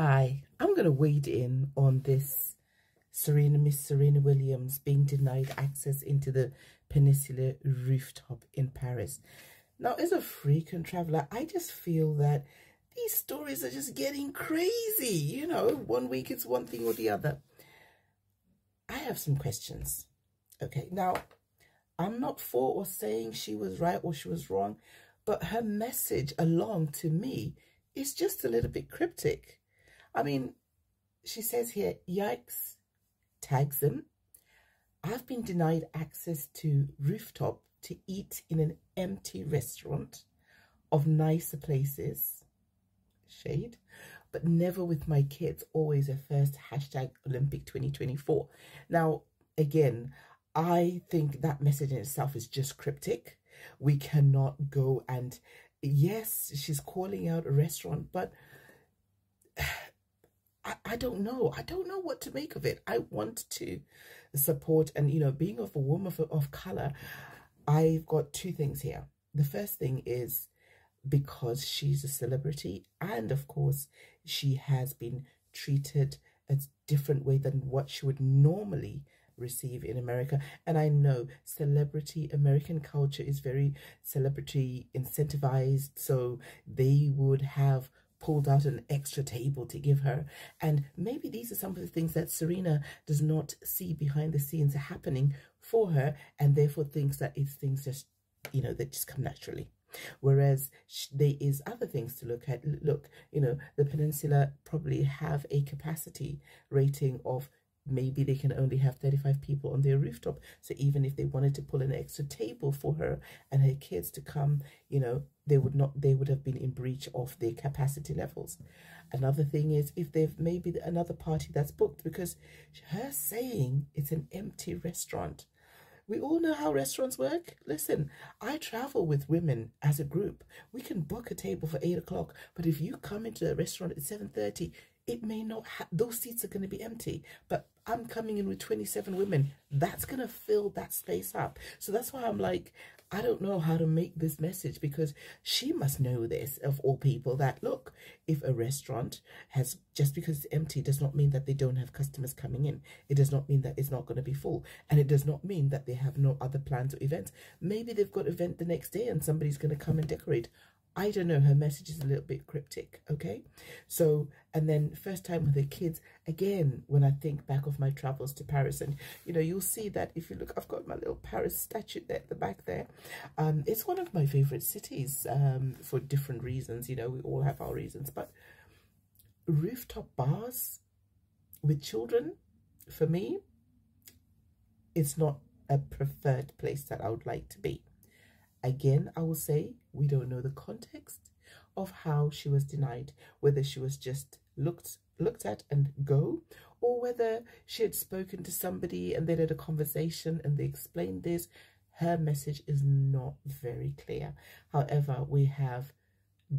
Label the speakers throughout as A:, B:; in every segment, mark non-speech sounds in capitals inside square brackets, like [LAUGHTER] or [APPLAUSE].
A: Hi, I'm going to wade in on this Serena, Miss Serena Williams being denied access into the Peninsula rooftop in Paris. Now, as a frequent traveler, I just feel that these stories are just getting crazy. You know, one week it's one thing or the other. I have some questions. Okay, now, I'm not for or saying she was right or she was wrong, but her message along to me is just a little bit cryptic. I mean, she says here, yikes, tags them. I've been denied access to rooftop to eat in an empty restaurant of nicer places, shade, but never with my kids, always a first hashtag Olympic 2024. Now, again, I think that message in itself is just cryptic. We cannot go and, yes, she's calling out a restaurant, but I, I don't know. I don't know what to make of it. I want to support and, you know, being of a woman of, of color, I've got two things here. The first thing is because she's a celebrity and of course she has been treated a different way than what she would normally receive in America. And I know celebrity American culture is very celebrity incentivized. So they would have pulled out an extra table to give her. And maybe these are some of the things that Serena does not see behind the scenes happening for her and therefore thinks that it's things just, you know, that just come naturally. Whereas there is other things to look at. Look, you know, the Peninsula probably have a capacity rating of maybe they can only have 35 people on their rooftop. So even if they wanted to pull an extra table for her and her kids to come, you know, they would not, they would have been in breach of their capacity levels. Another thing is if they've maybe another party that's booked because her saying it's an empty restaurant. We all know how restaurants work. Listen, I travel with women as a group. We can book a table for 8 o'clock, but if you come into a restaurant at 7.30, it may not have those seats are going to be empty but i'm coming in with 27 women. That's going to fill that space up. So that's why i'm like i don't know how to make this message because she must know this of all people that look if a restaurant has just because it's empty does not mean that they don't have customers coming in. It does not mean that it's not going to be full. And it does not mean that they have no other plans or events. Maybe they've got event the next day and somebody's going to come and decorate I don't know, her message is a little bit cryptic, okay? So, and then first time with the kids, again, when I think back of my travels to Paris, and, you know, you'll see that if you look, I've got my little Paris statue there at the back there. Um, it's one of my favorite cities um, for different reasons, you know, we all have our reasons, but rooftop bars with children, for me, it's not a preferred place that I would like to be. Again, I will say we don't know the context of how she was denied, whether she was just looked looked at and go, or whether she had spoken to somebody and they had a conversation and they explained this. Her message is not very clear. However, we have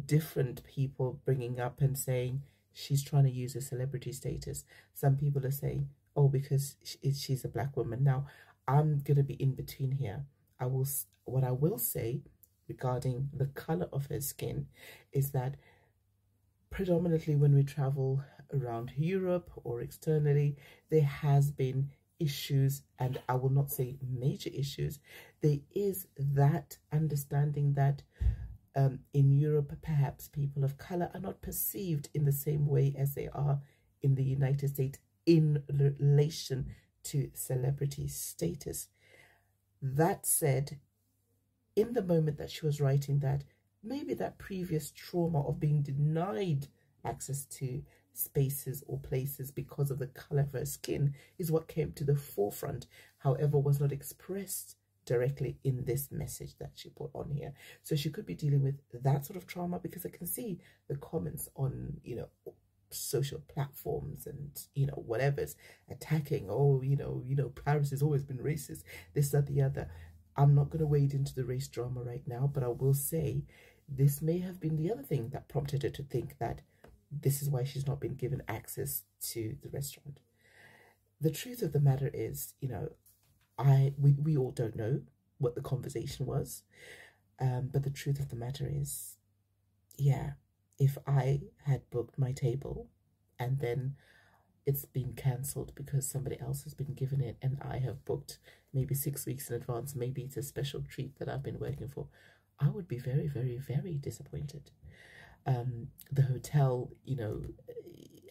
A: different people bringing up and saying she's trying to use a celebrity status. Some people are saying, oh, because she's a black woman. Now, I'm going to be in between here. I will, what I will say regarding the color of her skin is that predominantly when we travel around Europe or externally, there has been issues, and I will not say major issues. There is that understanding that um, in Europe, perhaps people of color are not perceived in the same way as they are in the United States in relation to celebrity status. That said, in the moment that she was writing that, maybe that previous trauma of being denied access to spaces or places because of the color of her skin is what came to the forefront, however, was not expressed directly in this message that she put on here. So she could be dealing with that sort of trauma because I can see the comments on, you know, social platforms and you know whatever's attacking oh you know you know paris has always been racist this that the other I'm not going to wade into the race drama right now, but I will say this may have been the other thing that prompted her to think that this is why she's not been given access to the restaurant. The truth of the matter is, you know, I we, we all don't know what the conversation was. Um, but the truth of the matter is, yeah, if I had booked my table and then it's been cancelled because somebody else has been given it and I have booked maybe six weeks in advance. Maybe it's a special treat that I've been working for. I would be very, very, very disappointed. Um, the hotel, you know,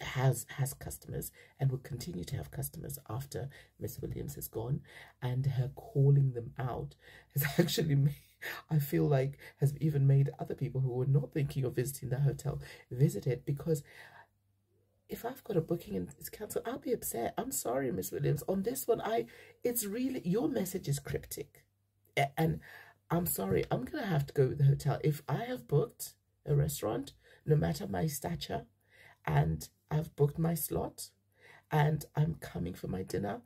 A: has has customers and will continue to have customers after Miss Williams has gone, and her calling them out has [LAUGHS] actually made, I feel like has even made other people who were not thinking of visiting the hotel visit it because if I've got a booking and it's cancelled, I'll be upset. I'm sorry, Miss Williams. On this one, I it's really your message is cryptic. And I'm sorry, I'm gonna have to go to the hotel. If I have booked a restaurant, no matter my stature, and I've booked my slot and I'm coming for my dinner,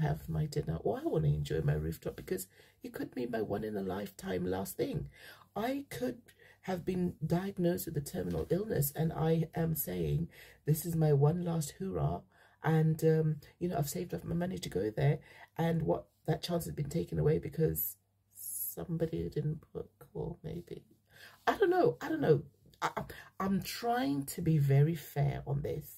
A: have my dinner or I want to enjoy my rooftop because it could be my one in a lifetime last thing. I could have been diagnosed with a terminal illness and I am saying this is my one last hurrah and um, you know I've saved up my money to go there and what that chance has been taken away because somebody didn't book or maybe I don't know I don't know I, I'm trying to be very fair on this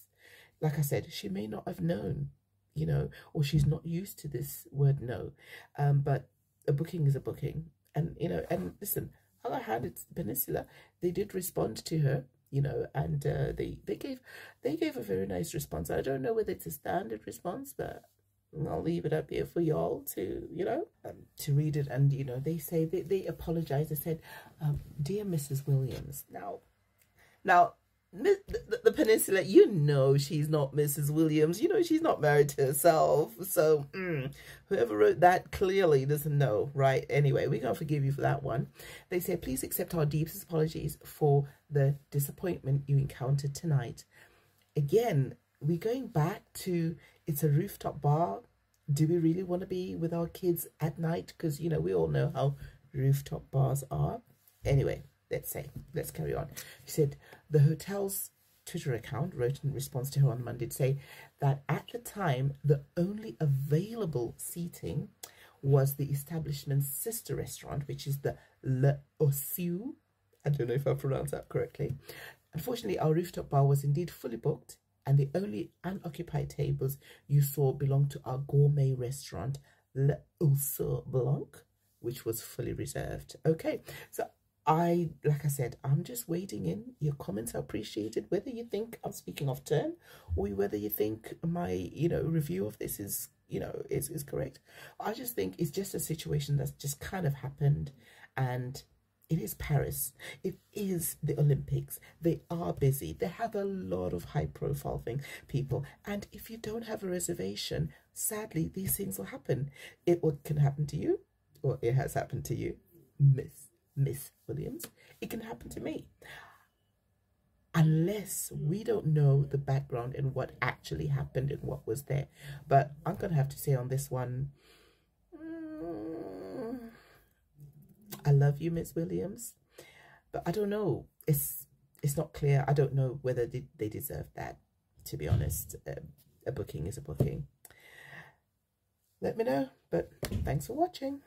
A: like I said she may not have known you know or she's not used to this word no um, but a booking is a booking and you know and listen other hand, it's the Peninsula. They did respond to her, you know, and uh, they they gave they gave a very nice response. I don't know whether it's a standard response, but I'll leave it up here for y'all to, you know, um, to read it. And, you know, they say, they, they apologize. They said, um, Dear Mrs. Williams. Now, now, the, the, peninsula, you know she's not Mrs. Williams. You know she's not married to herself. So mm, whoever wrote that clearly doesn't know, right? Anyway, going to forgive you for that one. They say, please accept our deepest apologies for the disappointment you encountered tonight. Again, we're going back to it's a rooftop bar. Do we really want to be with our kids at night? Because, you know, we all know how rooftop bars are. Anyway, let's say, let's carry on. He said, the hotel's Twitter account wrote in response to her on Monday to say that at the time, the only available seating was the establishment's sister restaurant, which is the Le Osiu. I don't know if I pronounced that correctly. Unfortunately, our rooftop bar was indeed fully booked, and the only unoccupied tables you saw belonged to our gourmet restaurant, Le Ours Blanc, which was fully reserved. Okay, so I, like I said, I'm just waiting in. Your comments are appreciated, whether you think I'm speaking off turn or whether you think my, you know, review of this is, you know, is, is correct. I just think it's just a situation that's just kind of happened and it is Paris. It is the Olympics. They are busy. They have a lot of high profile thing, people. And if you don't have a reservation, sadly, these things will happen. It will, can happen to you or it has happened to you. Miss Miss Williams. It can happen to me. Unless we don't know the background and what actually happened and what was there. But I'm going to have to say on this one, mm, I love you, Miss Williams. But I don't know. It's it's not clear. I don't know whether they, they deserve that, to be honest. Uh, a booking is a booking. Let me know. But thanks for watching.